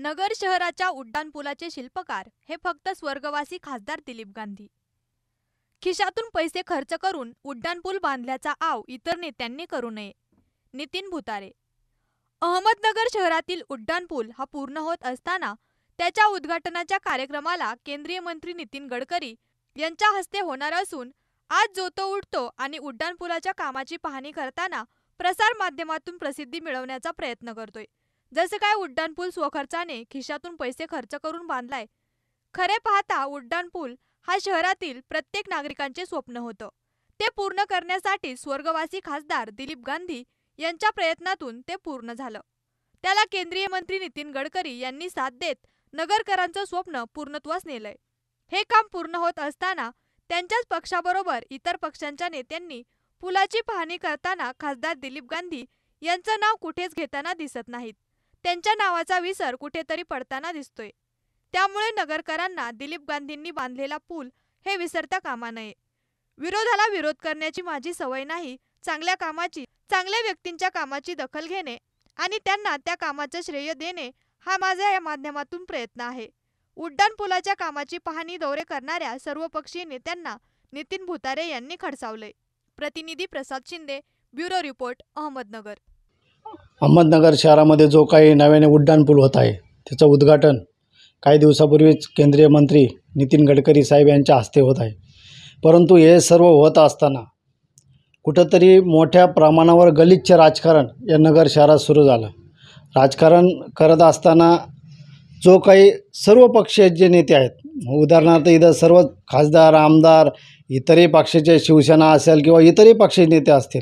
नगर शहराच्या उड्डाणपुलाचे शिल्पकार हे फक्त स्वर्गवासी खासदार दिलीप गांधी. खिशातून पैसे खर्च करून उड्डाणपूल बांधल्याचा आव इतर नेत्यांनी करू नये. नितीन भुतारे. अहमदनगर शहरातील उड्डाणपूल हा पूर्ण होत असताना त्याच्या उद्घाटनाच्या कार्यक्रमाला केंद्रीय मंत्री नितीन गडकरी यांच्या हस्ते होणार असून आज जो तो उठतो आणि उड्डाणपुलाच्या कामाची पाहणी करताना प्रसार माध्यमातून प्रसिद्धी मिळवण्याचा प्रयत्न करतोय. जसं काय उड्डाणपूल स्वखर्चाने खिशातून पैसे खर्च करून बांधलाय खरे पाहता उड्डाणपूल हा शहरातील प्रत्येक नागरिकांचे स्वप्न होतं. ते पूर्ण करण्यासाठी स्वर्गवासी खासदार दिलीप गांधी यांच्या प्रयत्नातून ते पूर्ण झालं. त्याला केंद्रीय मंत्री नितीन गडकरी यांनी साथ देत नगरकरांचं स्वप्न पूर्णत्वास नेलंय. हे काम पूर्ण होत असताना त्यांच्याच पक्षाबरोबर इतर पक्षांच्या नेत्यांनी पुलाची पाहणी करताना खासदार दिलीप गांधी यांचं नाव कुठेच घेताना दिसत नाहीत. त्यांच्या नावाचा विसर कुठेतरी पडताना दिसतोय. त्यामुळे नगरकरांना दिलीप गांधींनी बांधलेला पूल हे विसरता कामा नये. विरोधाला विरोध करण्याची माझी सवय नाही चांगल्या कामाची चांगल्या व्यक्तींच्या कामाची दखल घेणे आणि त्यांना त्या कामाचं श्रेय देणे हा माझा या माध्यमातून प्रयत्न आहे. उड्डाण पुलाच्या कामाची पाहणी दौरे करणाऱ्या सर्वपक्षीय नेत्यांना नितीन भुतारे यांनी खडसावले प्रतिनिधी प्रसाद शिंदे ब्युरो रिपोर्ट अहमदनगर. अहमदनगर शहरामध्ये जो काही नव्याने उड्डाणपूल होत आहे त्याचं उद्घाटन काही दिवसापूर्वीच केंद्रीय मंत्री नितीन गडकरी साहेब यांच्या हस्ते होत आहे. परंतु हे सर्व होत असताना कुठंतरी मोठ्या प्रमाणावर गलिच्छ राजकारण या नगर शहरात सुरू झालं. राजकारण करत असताना जो काही सर्व पक्षीय जे नेते आहेत उदाहरणार्थ इथं सर्व खासदार आमदार इतरही पक्षाचे शिवसेना असेल किंवा इतरही पक्षाचे नेते असतील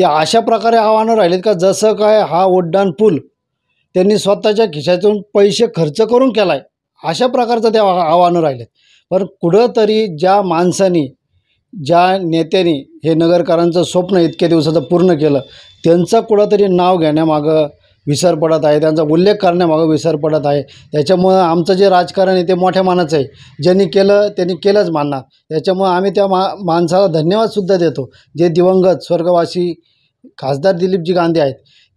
ते अशा प्रकारे आव्हानं राहिलेत का? जसं काय हा उड्डाण पूल त्यांनी स्वतःच्या खिशातून पैसे खर्च करून केला आहे अशा प्रकारचं ते आव्हानं राहिलेत. पण कुठंतरी ज्या माणसानी ज्या नेत्यांनी हे नगरकरांचं स्वप्न इतक्या दिवसाचं पूर्ण केलं त्यांचं कुठंतरी नाव घेण्यामागं विसर पडत आहे त्यांचा उल्लेख करण्यामागं विसर पडत आहे. त्याच्यामुळं आमचं जे राजकारण आहे ते मोठ्या मानाचं आहे. ज्यांनी केलं त्यांनी केलंच मानणार. त्याच्यामुळं आम्ही त्या मा माणसाला धन्यवादसुद्धा देतो. जे दिवंगत स्वर्गवासी खासदार दिलीपजी गांधी आहेत.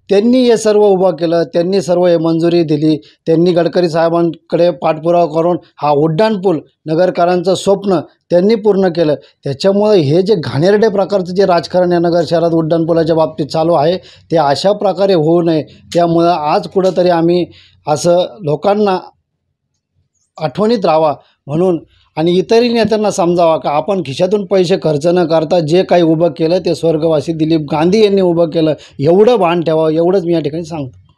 त्यांनी हे सर्व उभं केलं त्यांनी सर्व हे मंजुरी दिली त्यांनी गडकरी साहेबांकडे पाठपुरावा करून हा उड्डाणपूल नगरकरांचं स्वप्न त्यांनी पूर्ण केलं. त्याच्यामुळे हे जे घाणेरडे प्रकारचं जे राजकारण या नगर शहरात उड्डाणपुलाच्या बाबतीत चालू आहे ते अशा प्रकारे होऊ नये. त्यामुळं आज कुठंतरी आम्ही असं लोकांना आठवणीत राहावा म्हणून आणि इतरही नेत्यांना समजावा का आपण खिशातून पैसे खर्च न करता जे काही उभं केलं ते स्वर्गवासी दिलीप गांधी यांनी उभं केलं. एवढं भान ठेवावं एवढंच मी या ठिकाणी सांगतो.